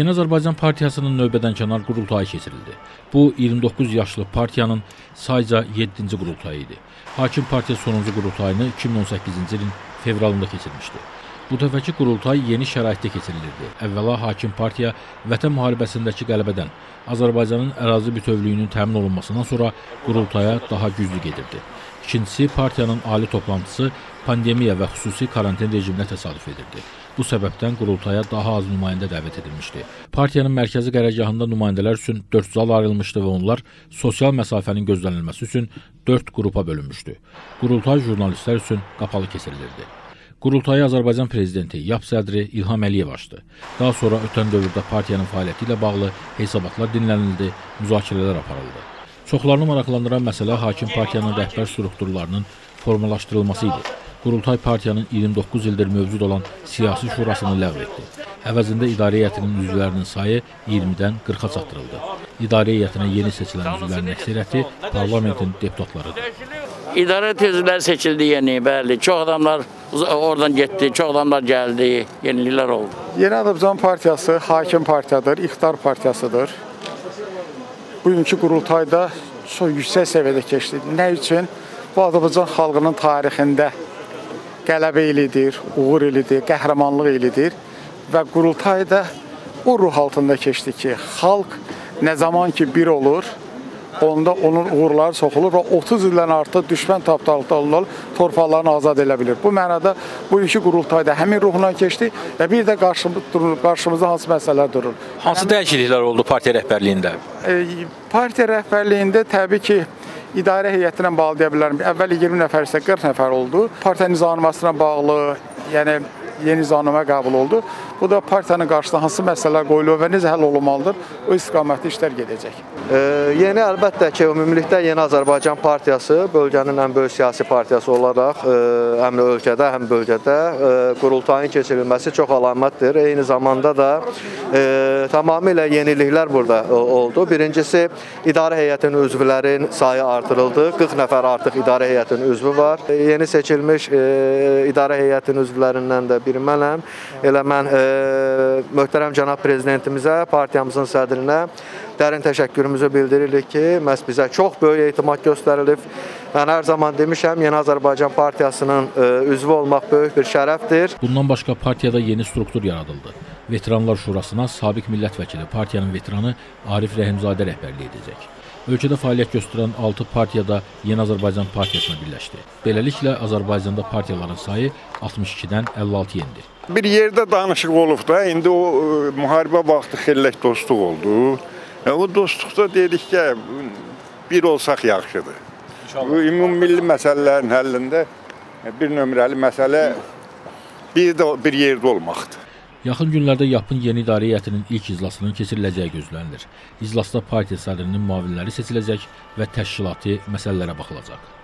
Yeni Azərbaycan Partiyasının növbədənkənar qurultayı keçirildi. Bu 29 yaşlı partiyanın sayca 7-ci qurultayı idi. Hakim partiya sonuncu qurultayını 2018-ci ilin fevralında keçirmişdi. Bu dəfəki qurultay yeni şəraitdə keçirilirdi. Əvvəla hakim partiya Vətən müharibəsindəki qələbədən, Azərbaycanın ərazi bütövlüyünün təmin olunmasından sonra qurultaya daha güclü gedirdi. İkincisi, partiyanın ali toplantısı pandemiya və xüsusi karantin rejiminə təsadüf edirdi. Bu səbəbdən qurultaya daha az nümayəndə dəvət edilmişdi. Partiyanın mərkəzi qərargahında nümayəndələr üçün 4 zal ayrılmışdı və onlar sosial məsafənin gözlənilməsi üçün 4 qrupa bölünmüşdü. Qurultay jurnalistlər üçün qapalı keçirilirdi. Qurultayı Azərbaycan prezidenti, YAP sədri İlham Əliyev açdı. Daha sonra ötən dövrdə partiyanın fəaliyyəti ilə bağlı hesabatlar dinlənildi, müzakirələr aparıldı. Çoxlarını maraqlandıran məsələ hakim partiyanın rəhbər strukturlarının formalaşdırılması idi. Qurultay partiyanın 29 ildir mövcud olan siyasi şurasını ləğv etdi. Əvəzində idarə heyətinin üzvlərinin sayı 20-dən 40-a çatdırıldı. İdarə heyətinə yeni seçilən üzvlərin əksəriyyəti parlamentin deputatlarıdır. İdarə tezləri seçildi yeni, bəli. Çox adamlar oradan getdi, çox adamlar gəldi, yeniliklər oldu. Yeni Azərbaycan Partiyası hakim partiyadır, iqtidar partiyasıdır. Bugünkü qurultayda çox yüksək səviyyədə keçdi. Nə üçün? Bu Azərbaycan xalqının tarixində qələbə ilidir, uğur ilidir, qəhrəmanlıq ilidir və qurultay da o ruh altında keçdi ki, xalq nə zaman ki bir olur, onda onun uğurları soxulur və 30 ildən artıq düşmən tapdalıqda olunur, torpaqlarını azad edə bilir. Bu mənada bugünkü qurultayda həmin ruhla keçdi və bir də qarşımız durur, qarşımızda hansı məsələlər durur. Hansı dəyişikliklər oldu partiya rəhbərliyində? E, partiya rəhbərliyində təbii ki, idarə heyətinə bağlı deyə bilərəm. Əvvəl 20 nəfər isə 40 nəfər oldu. Partiya nizamnaməsinə bağlı, yəni yeni nizamnamə qəbul oldu. Bu da partiyanın qarşısına hansı məsələlər qoyulur və necə həll olunmalıdır, o istiqamətdə işlər gedəcək. E, yeni əlbəttə ki, ümumilikdə Yeni Azərbaycan Partiyası bölgənin ən böyük siyasi partiyası olaraq e, həm ölkədə, həm bölgədə e, qurultayın keçirilməsi çox əlamətdir. Eyni zamanda da e, tamamilə yeniliklər burada oldu. Birincisi, idarə heyətinin üzvlərin sayı artırıldı. 40 nəfər artıq idarə heyətinin üzvü var. E, yeni seçilmiş e, idarə heyətinin üzvlərindən də biri mənəm. Elə mən e, möhtərəm cənab prezidentimizə, partiyamızın sədrinə dərin təşəkkürümüzü bildiririk ki, məhz bizə çox böyük etimad göstərilib. Mən hər zaman demişəm, Yeni Azərbaycan Partiyasının üzvü olmaq böyük bir şərəfdir. Bundan başqa partiyada yeni struktur yaradıldı. Veteranlar Şurasına sabiq millət vəkili partiyanın veteranı Arif Rəhimzadə rəhbərlik edəcək. Ölkədə fəaliyyət göstərən 6 partiya da Yeni Azərbaycan Partiyasına birləşdi. Beləliklə Azərbaycanda partiyaların sayı 62-dən 56-ya endi. Bir yerdə danışıq olub da, indi o ə, müharibə vaxtı xillək dostluq oldu. E, o dostluqda dedik ki, bir olsaq yaxşıdır. İnşallah. Bu ümummilli məsələlərin həllində bir nömrəli məsələ bir də bir yerdə olmaqdır. Yaxın günlərdə YAP-ın yeni idarə heyətinin ilk iclasının keçiriləcəyi gözlənilir. İclasda partiya sədrinin müavinləri seçiləcək və təşkilati məsələlərə baxılacaq.